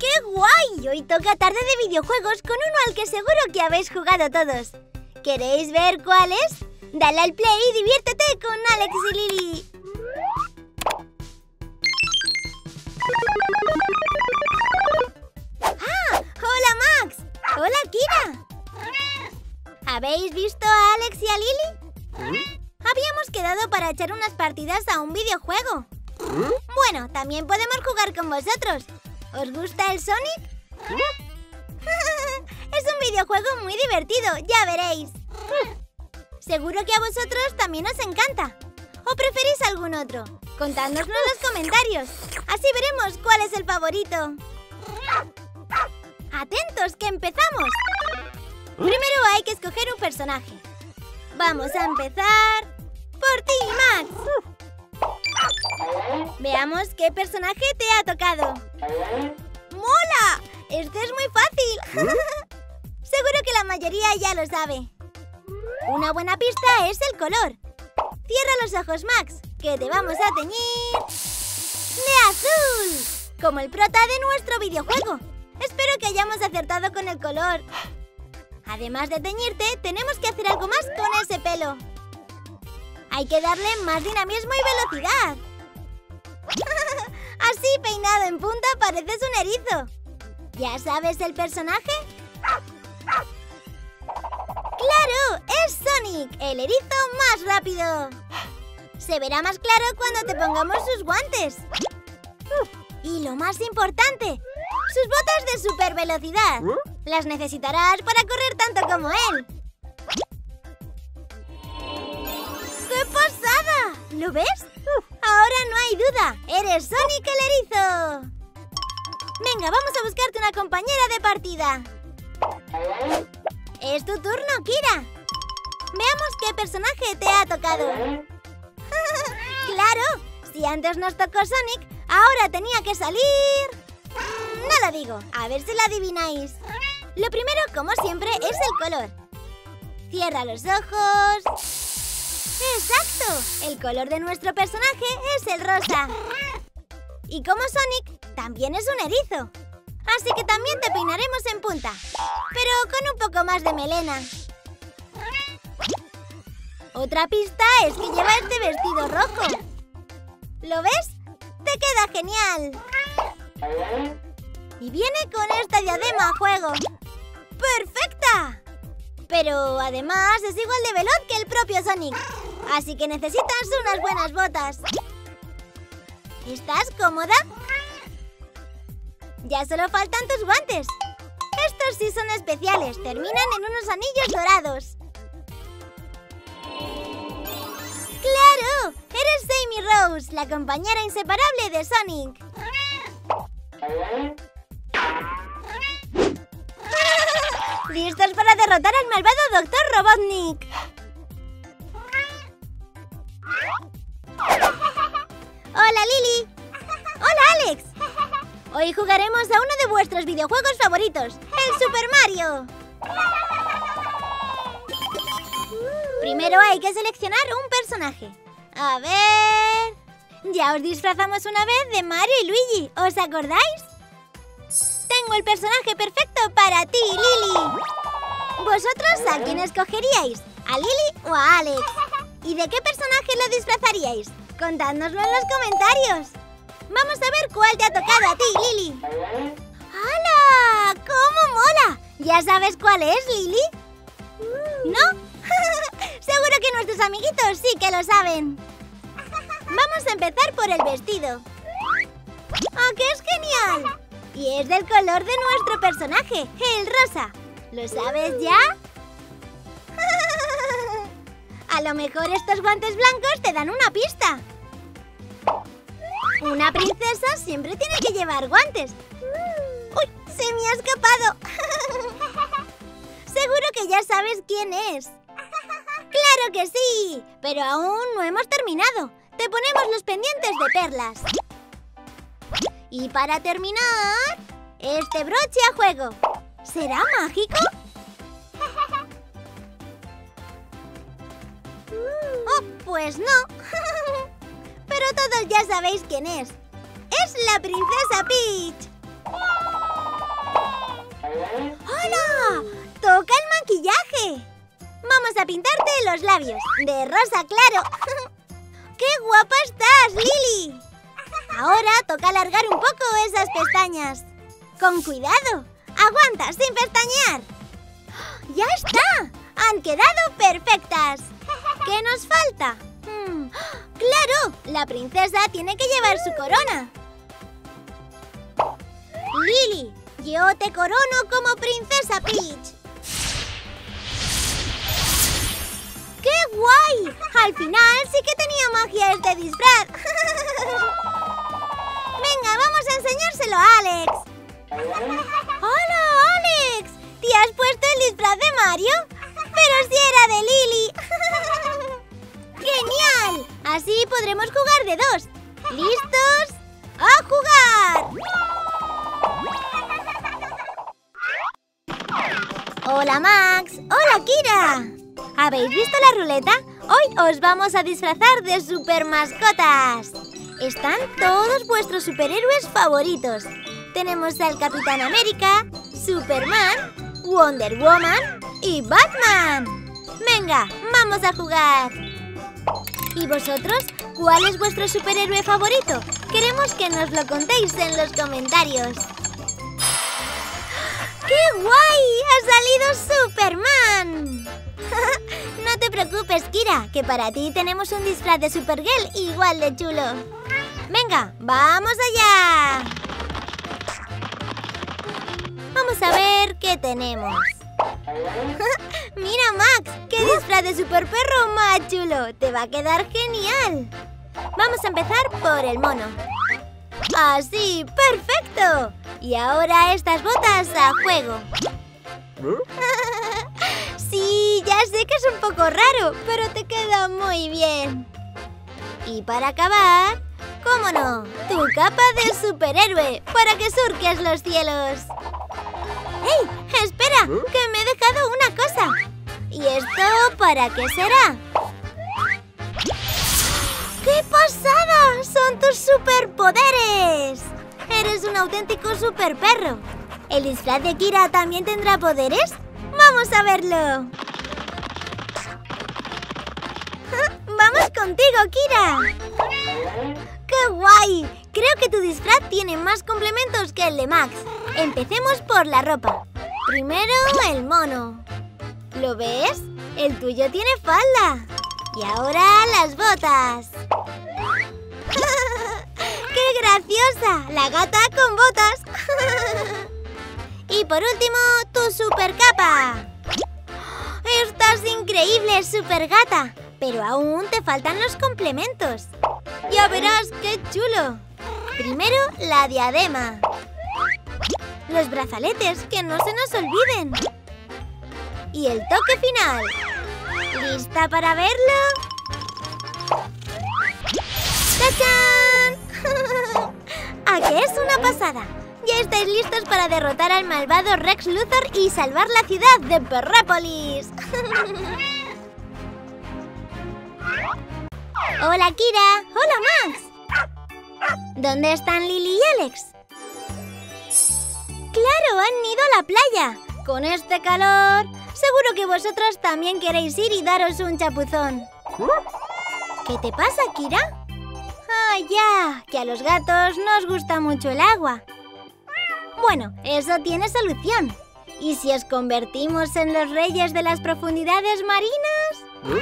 ¡Qué guay! Hoy toca tarde de videojuegos con uno al que seguro que habéis jugado todos. ¿Queréis ver cuál es? Dale al play y diviértete con Alex y Lily. ¡Ah! ¡Hola Max! ¡Hola Kira! ¿Habéis visto a Alex y a Lily? Habíamos quedado para echar unas partidas a un videojuego. Bueno, también podemos jugar con vosotros. ¿Os gusta el Sonic? es un videojuego muy divertido, ya veréis. Seguro que a vosotros también os encanta. ¿O preferís algún otro? Contádnoslo en los comentarios. Así veremos cuál es el favorito. ¡Atentos, que empezamos! Primero hay que escoger un personaje. Vamos a empezar por ti, Max. Veamos qué personaje te ha tocado. ¡Mola! Este es muy fácil. Seguro que la mayoría ya lo sabe. Una buena pista es el color. Cierra los ojos, Max, que te vamos a teñir de azul, como el prota de nuestro videojuego. Espero que hayamos acertado con el color. Además de teñirte, tenemos que hacer algo más con ese pelo. Hay que darle más dinamismo y velocidad. En punta, pareces un erizo. ¿Ya sabes el personaje? ¡Claro! ¡Es Sonic, el erizo más rápido! Se verá más claro cuando te pongamos sus guantes. Y lo más importante, sus botas de super velocidad. Las necesitarás para correr tanto como él. ¡Qué pasada! ¿Lo ves? Ahora no hay duda. Eres Sonic el erizo. Venga, vamos a buscarte una compañera de partida. Es tu turno, Kira. Veamos qué personaje te ha tocado. ¡Claro! Si antes nos tocó Sonic, ahora tenía que salir... No lo digo, a ver si lo adivináis. Lo primero, como siempre, es el color. Cierra los ojos... ¡Exacto! El color de nuestro personaje es el rosa. Y como Sonic, también es un erizo. Así que también te peinaremos en punta, pero con un poco más de melena. Otra pista es que lleva este vestido rojo. ¿Lo ves? ¡Te queda genial! Y viene con esta diadema a juego. ¡Perfecta! Pero además es igual de veloz que el propio Sonic. Así que necesitas unas buenas botas. ¿Estás cómoda? Ya solo faltan tus guantes. Estos sí son especiales. Terminan en unos anillos dorados. ¡Claro! Eres Amy Rose, la compañera inseparable de Sonic. ¿Listos para derrotar al malvado Dr. Robotnik? ¡Hola, Lily! ¡Hola, Alex! Hoy jugaremos a uno de vuestros videojuegos favoritos, el Super Mario. Primero hay que seleccionar un personaje. A ver... Ya os disfrazamos una vez de Mario y Luigi, ¿os acordáis? Tengo el personaje perfecto para ti, Lily. ¿Vosotros a quién escogeríais? ¿A Lily o a Alex? ¿Y de qué personaje lo disfrazaríais? Contádnoslo en los comentarios. Vamos a ver cuál te ha tocado a ti, Lily. ¡Hala! ¡Cómo mola! ¿Ya sabes cuál es, Lily? ¿No? Seguro que nuestros amiguitos sí que lo saben. Vamos a empezar por el vestido. ¡Ah, que es genial! Y es del color de nuestro personaje, el rosa. ¿Lo sabes ya? A lo mejor estos guantes blancos te dan una pista. Una princesa siempre tiene que llevar guantes. ¡Uy! ¡Se me ha escapado! Seguro que ya sabes quién es. ¡Claro que sí! Pero aún no hemos terminado. Te ponemos los pendientes de perlas. Y para terminar, este broche a juego. ¿Será mágico? Pues no. Pero todos ya sabéis quién es. ¡Es la princesa Peach! ¡Hola! ¡Toca el maquillaje! Vamos a pintarte los labios, de rosa claro. ¡Qué guapa estás, Lily! Ahora toca alargar un poco esas pestañas. ¡Con cuidado! ¡Aguanta sin pestañear! ¡Ya está! ¡Han quedado perfectas! ¿Qué nos falta? Hmm, ¡Claro! La princesa tiene que llevar su corona. Lily, yo te corono como princesa Peach. ¡Qué guay! Al final sí que tenía magia este disfraz. Venga, vamos a enseñárselo a Alex. ¡Hola, Alex! ¿Te has puesto el disfraz de Mario? Pero si era de Lily. Así podremos jugar de dos. ¿Listos? ¡A jugar! Hola Max, hola Kira. ¿Habéis visto la ruleta? Hoy os vamos a disfrazar de super mascotas. Están todos vuestros superhéroes favoritos. Tenemos al Capitán América, Superman, Wonder Woman y Batman. Venga, vamos a jugar. ¿Y vosotros? ¿Cuál es vuestro superhéroe favorito? Queremos que nos lo contéis en los comentarios. ¡Qué guay! ¡Ha salido Superman! no te preocupes, Kira, que para ti tenemos un disfraz de Supergirl igual de chulo. Venga, vamos allá. Vamos a ver qué tenemos. Mira, Max, qué disfraz de super perro más chulo. Te va a quedar genial. Vamos a empezar por el mono. ¡Así! ¡Perfecto! Y ahora estas botas a juego. sí, ya sé que es un poco raro, pero te queda muy bien. Y para acabar, ¿cómo no? Tu capa de superhéroe para que surques los cielos. ¡Hey! ¡Espera! ¡Que me he dejado una cosa! ¿Y esto para qué será? ¡Qué pasada! ¡Son tus superpoderes! Eres un auténtico super perro. ¿El disfraz de Kira también tendrá poderes? ¡Vamos a verlo! ¡Vamos contigo, Kira! ¡Qué guay! Creo que tu disfraz tiene más complementos que el de Max. Empecemos por la ropa. Primero el mono. ¿Lo ves? El tuyo tiene falda. Y ahora las botas. ¡Qué graciosa! La gata con botas. y por último, tu super capa. Estás increíble, super gata. Pero aún te faltan los complementos. Ya verás qué chulo. Primero, la diadema. Los brazaletes, que no se nos olviden. Y el toque final. ¿Lista para verlo? ¡Tachán! ¿A qué es una pasada? Ya estáis listos para derrotar al malvado Rex Luthor y salvar la ciudad de Perrópolis. Hola, Kira. Hola, Max. ¿Dónde están Lily y Alex? ¡Claro! Han ido a la playa. Con este calor, seguro que vosotros también queréis ir y daros un chapuzón. ¿Qué te pasa, Kira? Ah, ya, que a los gatos nos gusta mucho el agua. Bueno, eso tiene solución. ¿Y si os convertimos en los reyes de las profundidades marinas?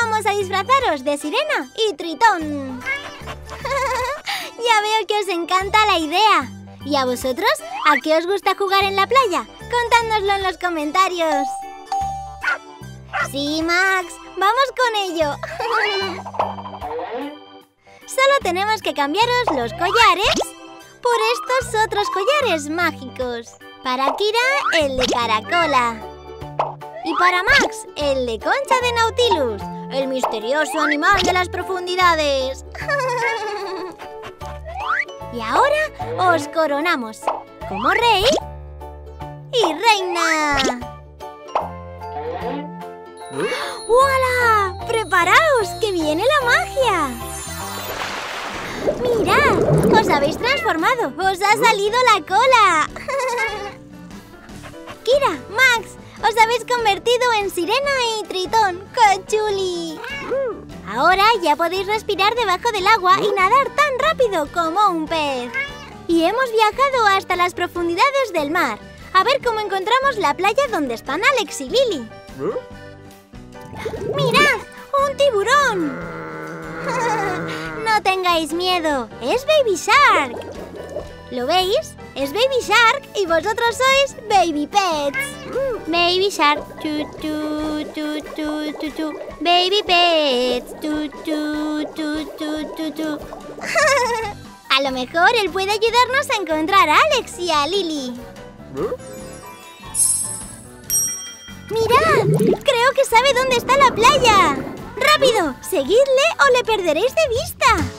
Vamos a disfrazaros de sirena y tritón. ya veo que os encanta la idea. ¿Y a vosotros? ¿A qué os gusta jugar en la playa? Contádnoslo en los comentarios. Sí, Max, vamos con ello. Solo tenemos que cambiaros los collares por estos otros collares mágicos. Para Kira, el de caracola. Y para Max, el de concha de Nautilus, el misterioso animal de las profundidades. Y ahora os coronamos como rey y reina. ¡Hola! ¡Preparaos! ¡Que viene la magia! ¡Mirad! ¡Os habéis transformado! ¡Os ha salido la cola! Kira, Max, os habéis convertido en sirena y tritón. ¡Qué Ahora ya podéis respirar debajo del agua y nadar tan rápido como un pez. Y hemos viajado hasta las profundidades del mar. A ver cómo encontramos la playa donde están Alex y Lily. ¡Mirad! ¡Un tiburón! no tengáis miedo, es Baby Shark. ¿Lo veis? Es Baby Shark y vosotros sois Baby Pets. Baby Shark, tu tu tu tu tu tu. Baby Pets, tu tu tu tu tu tu. a lo mejor él puede ayudarnos a encontrar a Alex y a Lily. ¡Mirad! Creo que sabe dónde está la playa. ¡Rápido! ¡Seguidle o le perderéis de vista!